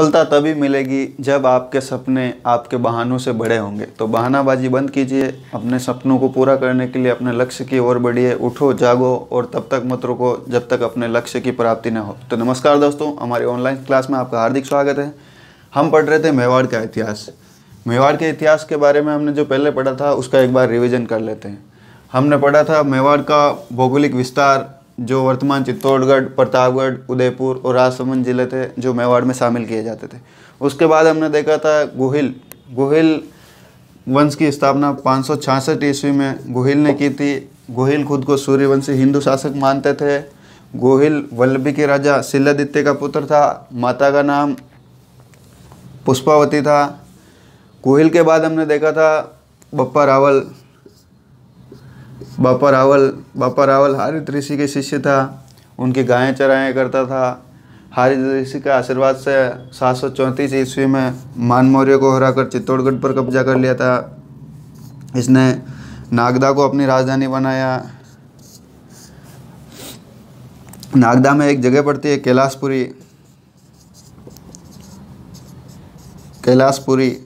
सफलता तभी मिलेगी जब आपके सपने आपके बहानों से बड़े होंगे। तो बहानाबाजी बंद कीजिए, अपने सपनों को पूरा करने के लिए, अपने लक्ष्य की ओर बढ़िए, उठो, जागो और तब तक मत रुको जब तक अपने लक्ष्य की प्राप्ति न हो। तो नमस्कार दोस्तों, हमारे ऑनलाइन क्लास में आपका हार्दिक स्वागत है। हम पढ़ रहे थे मेवाड़ का इतिहास। मेवाड़ के इतिहास के बारे में हमने जो पहले पढ़ा था, उसका एक बार रिविज़न कर लेते हैं। हमने पढ़ा था मेवाड़ का भौगोलिक विस्तार जो वर्तमान चित्तौड़गढ़, प्रतापगढ़, उदयपुर और राजसमंद ज़िले थे, जो मेवाड़ में शामिल किए जाते थे। उसके बाद हमने देखा था गुहिल। गुहिल वंश की स्थापना पाँच सौ छियासठ ईस्वी में गुहिल ने की थी। गुहिल खुद को सूर्यवंशी हिंदू शासक मानते थे। गोहिल वल्लभी के राजा शिलादित्य का पुत्र था। माता का नाम पुष्पावती था। गोहिल के बाद हमने देखा था बप्पा रावल। बापा रावल बापा रावल हारित ऋषि के शिष्य था। उनकी गायें चराएँ करता था। हारित ऋषि के आशीर्वाद से सात सौ चौंतीस ईस्वी में मान मौर्य को हराकर चित्तौड़गढ़ पर कब्जा कर लिया था। इसने नागदा को अपनी राजधानी बनाया। नागदा में एक जगह पड़ती है, कैलाशपुरी। कैलाशपुरी।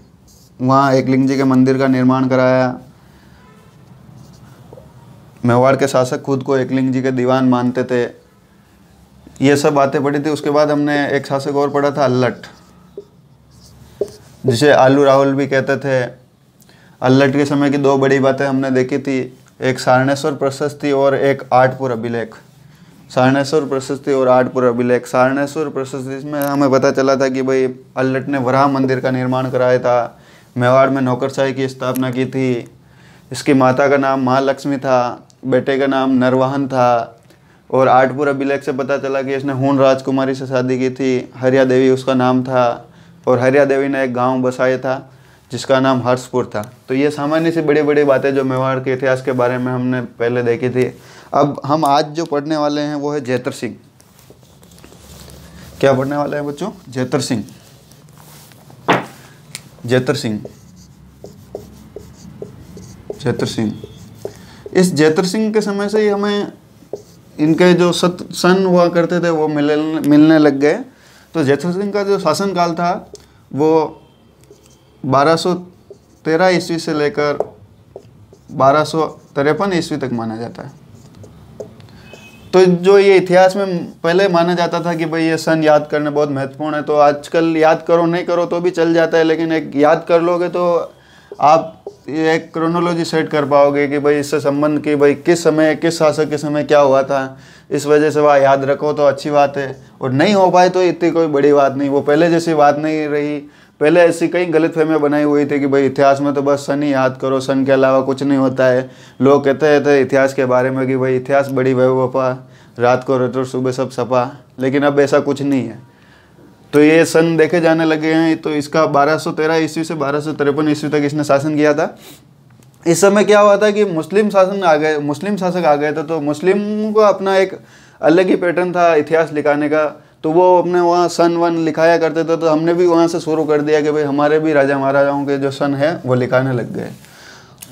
वहाँ एकलिंग जी के मंदिर का निर्माण कराया। मेवाड़ के शासक खुद को एकलिंग जी के दीवान मानते थे। ये सब बातें पढ़ी थी, उसके बाद हमने एक शासक और पढ़ा था, अल्लट। जिसे आलू राहुल भी कहते थे। अल्लट के समय की दो बड़ी बातें हमने देखी थी। एक सारणेश्वर प्रशस्ति और एक आठपुर अभिलेख। सारणेश्वर प्रशस्ति और आठपुर अभिलेख। सारणेश्वर प्रशस्ति में हमें पता चला था कि भाई, अल्लट ने वराह मंदिर का निर्माण कराया था। मेवाड़ में नौकरशाही की स्थापना की थी। इसकी माता का नाम महालक्ष्मी था। बेटे का नाम नरवाहन था और आठपुर अभिलेख से पता चला कि इसने हून राजकुमारी से शादी की थी। हरिया देवी उसका नाम था और हरिया देवी ने एक गाँव बसाया था, जिसका नाम हर्षपुर था। तो ये सामान्य सी बड़ी बड़ी बातें जो मेवाड़ के इतिहास के बारे में हमने पहले देखी थी। अब हम आज जो पढ़ने वाले हैं वो है जैतर सिंह। क्या पढ़ने वाले हैं बच्चों? जैतर सिंह। जैतर सिंह। जैतर सिंह। इस जैतर सिंह के समय से ही हमें इनके जो सत सन हुआ करते थे, वो मिलने मिलने लग गए। तो जैतर सिंह का जो शासनकाल था, वो 1213 ईस्वी से लेकर बारह सौ तिरपन ईस्वी तक माना जाता है। तो जो ये इतिहास में पहले माना जाता था कि भाई ये सन याद करना बहुत महत्वपूर्ण है तो आजकल याद करो, नहीं करो तो भी चल जाता है, लेकिन एक याद कर लोगे तो आप ये एक क्रोनोलॉजी सेट कर पाओगे कि भाई इससे संबंध कि, भाई किस समय, किस शासक के समय क्या हुआ था? इस वजह से वह याद रखो तो अच्छी बात है। और नहीं हो पाए तो इतनी कोई बड़ी बात नहीं। वो पहले जैसी बात नहीं रही। पहले ऐसी कई गलत फहमियाँ बनाई हुई थी कि भाई इतिहास में तो बस सन ही याद करो। सन के अलावा कुछ नहीं होता है। लोग कहते थे इतिहास के बारे में कि भाई इतिहास बड़ी वपा रात को रटो सुबह सब सपा। लेकिन अब ऐसा कुछ नहीं है। तो ये सन देखे जाने लगे हैं। तो इसका 1213 ईस्वी से बारह सौ ईस्वी तक इसने शासन किया था। इस समय क्या हुआ था कि मुस्लिम शासन आ गए, मुस्लिम शासक आ गए थे तो मुस्लिम को अपना एक अलग ही पैटर्न था इतिहास लिखाने का। तो वो अपने वहाँ सन वन लिखाया करते थे तो हमने भी वहाँ से शुरू कर दिया कि भाई हमारे भी राजा महाराजाओं के जो सन है, वो लिखाने लग गए।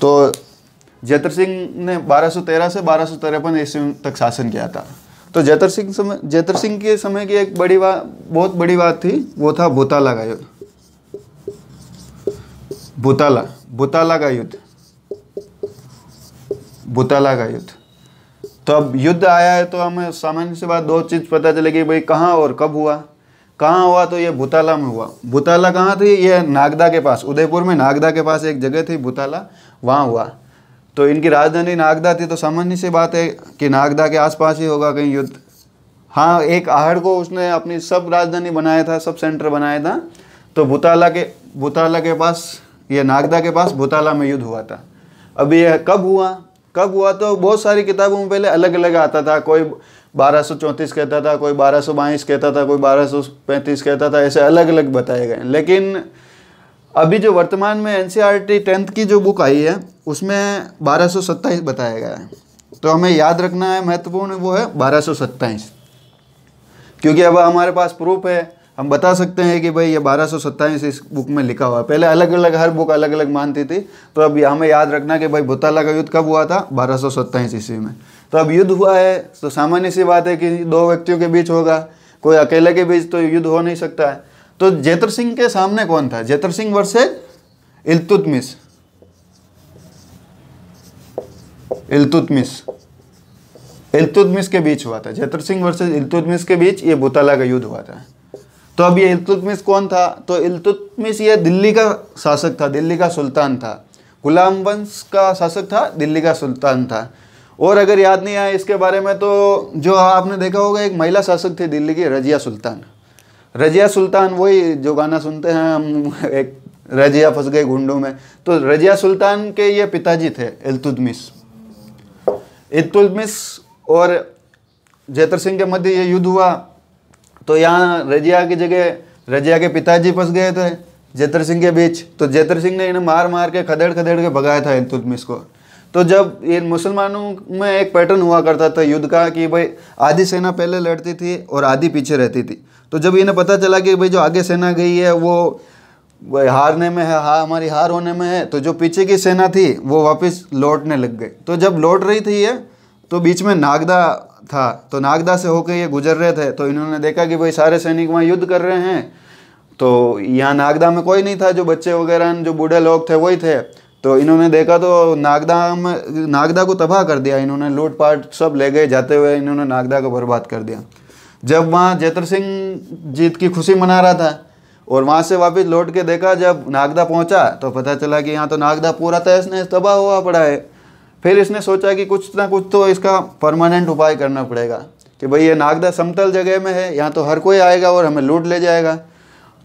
तो जैतर सिंह ने 1213 से बारह ईस्वी तक शासन किया था। तो जैतर सिंह समय जैतर सिंह के समय की एक बड़ी बात बहुत बड़ी बात थी, वो था भूताला का युद्ध। भूताला भूताला का युद्ध। भूताला का युद्ध। तो अब युद्ध आया है तो हमें सामान्य से बात, दो चीज़ पता चलेगी, भाई कहाँ और कब हुआ? कहाँ हुआ तो ये भूताला में हुआ। भूताला कहाँ थी? ये नागदा के पास, उदयपुर में नागदा के पास एक जगह थी, भूताला, वहाँ हुआ। तो इनकी राजधानी नागदा थी तो सामान्य सी बात है कि नागदा के आसपास ही होगा कहीं युद्ध। हाँ एक आहड़ को उसने अपनी सब राजधानी बनाया था, सब सेंटर बनाया था। तो भूताला के भूताला के पास, ये नागदा के पास भूताला में युद्ध हुआ था। अब ये कब हुआ? कब हुआ तो बहुत सारी किताबों में पहले अलग अलग आता था। कोई बारह सौ चौंतीस कहता था, कोई बारह सौ बाईस कहता था, कोई बारह सौ पैंतीस कहता था, ऐसे अलग अलग बताए गए। लेकिन अभी जो वर्तमान में N C R T tenth की जो बुक आई है, उसमें बारह सौ सत्ताईस बताया गया है। तो हमें याद रखना है, महत्वपूर्ण वो है बारह सौ सत्ताईस। क्योंकि अब हमारे पास प्रूफ है, हम बता सकते हैं कि भाई ये बारह सौ सत्ताईस इस बुक में लिखा हुआ है। पहले अलग अलग हर बुक अलग अलग मानती थी। तो अब हमें याद रखना कि भाई भूताला का युद्ध कब हुआ था? बारह सौ सत्ताईस ईस्वी में। तो अब युद्ध हुआ है तो सामान्य सी बात है कि दो व्यक्तियों के बीच होगा, कोई अकेले के बीच तो युद्ध हो नहीं सकता है। तो जेतर सिंह के सामने कौन था? जेतर सिंह वर्सेज इल्तुतमिस इल्तुतमिस इल्तुतमिस के बीच हुआ था। जेतर सिंह वर्सेज इल्तुतमिस के बीच ये बुताला का युद्ध हुआ था। तो अब ये इल्तुतमिस कौन था? तो इल्तुतमिस ये दिल्ली का शासक था, दिल्ली का सुल्तान था। गुलाम वंश का शासक था, दिल्ली का सुल्तान था। और अगर याद नहीं आया इसके बारे में तो जो आपने देखा होगा, एक महिला शासक थी दिल्ली की, रजिया सुल्तान। रजिया सुल्तान वही जो गाना सुनते हैं हम, एक रजिया फंस गए गुंडों में। तो रजिया सुल्तान के ये पिताजी थे, इल्तुतमिस। इल्तुतमिस और जैतर सिंह के मध्य ये युद्ध हुआ तो यहाँ रजिया की जगह, रजिया के पिताजी फंस गए थे, जैतर सिंह के बीच। तो जैतर सिंह ने इन्हें मार मार के, खदेड़ खदेड़ के भगाया था इल्तुतमिस को। तो जब ये मुसलमानों में एक पैटर्न हुआ करता था युद्ध का, कि भाई आधी सेना पहले लड़ती थी और आधी पीछे रहती थी। तो जब इन्हें पता चला कि भाई जो आगे सेना गई है, वो हारने में है हाँ हमारी हार होने में है तो जो पीछे की सेना थी, वो वापस लौटने लग गई। तो जब लौट रही थी ये तो बीच में नागदा था तो नागदा से होकर ये गुजर रहे थे तो इन्होंने देखा कि भाई सारे सैनिक वहाँ युद्ध कर रहे हैं। तो यहाँ नागदा में कोई नहीं था, जो बच्चे वगैरह, जो बूढ़े लोग थे, वही थे। तो इन्होंने देखा तो नागदा में, नागदा को तबाह कर दिया। इन्होंने लूटपाट सब ले गए, जाते हुए इन्होंने नागदा को बर्बाद कर दिया। जब वहाँ जैतर सिंह जीत की खुशी मना रहा था और वहाँ से वापस लौट के देखा जब नागदा पहुँचा तो पता चला कि यहाँ तो नागदा पूरा तहस नहस तबाह हुआ पड़ा है। फिर इसने सोचा कि कुछ ना कुछ तो इसका परमानेंट उपाय करना पड़ेगा कि भाई ये नागदा समतल जगह में है, यहाँ तो हर कोई आएगा और हमें लूट ले जाएगा।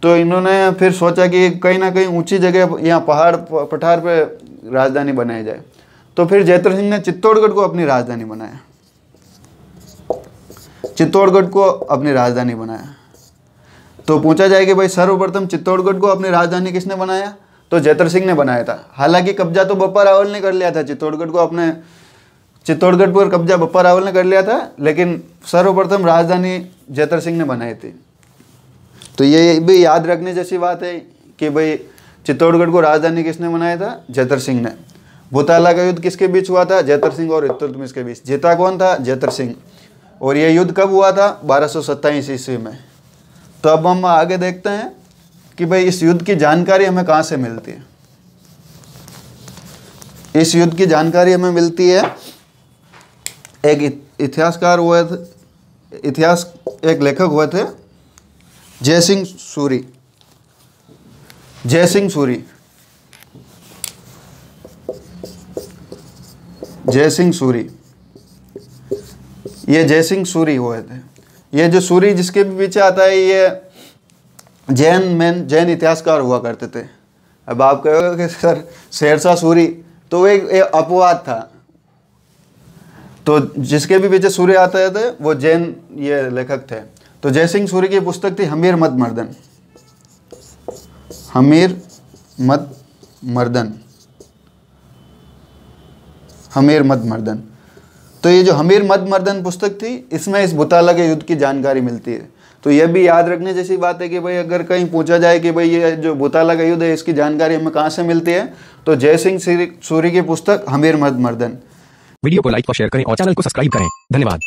तो इन्होंने फिर सोचा कि कहीं ना कहीं ऊँची जगह यहाँ पहाड़ पठार पर राजधानी बनाई जाए। तो फिर जयतर सिंह ने चित्तौड़गढ़ को अपनी राजधानी बनाया। चित्तौड़गढ़ को अपनी राजधानी बनाया। तो पूछा जाए कि भाई सर्वप्रथम चित्तौड़गढ़ को अपनी राजधानी किसने बनाया? तो जयतर सिंह ने बनाया था। हालाँकि कब्जा तो बप्पा रावल ने कर लिया था। चित्तौड़गढ़ को अपने चित्तौड़गढ़ पर कब्जा बप्पा रावल ने कर लिया था, लेकिन सर्वप्रथम राजधानी जयतर सिंह ने बनाई थी। तो ये भी याद रखने जैसी बात है कि भाई चित्तौड़गढ़ को राजधानी किसने बनाया था? जयतर सिंह ने। भूताला का युद्ध किसके बीच हुआ था? जयतर सिंह और इतुलतमिश के बीच। जीता कौन था? जयतर सिंह। और ये युद्ध कब हुआ था? बारह सौ ईस्वी में। तो अब हम आगे देखते हैं कि भाई इस युद्ध की जानकारी हमें कहाँ से मिलती है। इस युद्ध की जानकारी हमें मिलती है, एक इतिहासकार हुए थे, इतिहास, एक लेखक हुए थे जय सिंह सूरी। जय सिंह सूरी। जय सिंह सूरी। ये जय सिंह सूरी हुए थे। ये जो सूरी जिसके भी पीछे आता है ये जैन मैन जैन इतिहासकार हुआ करते थे। अब आप कहोगे कि सर शेरशाह सूरी तो एक, एक अपवाद था। तो जिसके भी पीछे सूर्य आते थे वो जैन ये लेखक थे। तो जयसिंह सूरी की पुस्तक थी हमीर मत मर्दन हमीर मत मर्दन हमीर मत मर्दन तो ये जो हमीर मद मर्दन पुस्तक थी, इसमें इस बुताला के युद्ध की जानकारी मिलती है। तो यह भी याद रखने जैसी बात है कि भाई अगर कहीं पूछा जाए कि भाई ये जो बुताला का युद्ध है, इसकी जानकारी हमें कहाँ से मिलती है? तो जय सिंह सूरी की पुस्तक हमीर मद मर्दन वीडियो को लाइक और शेयर करें और चैनल को सब्सक्राइब करें। धन्यवाद।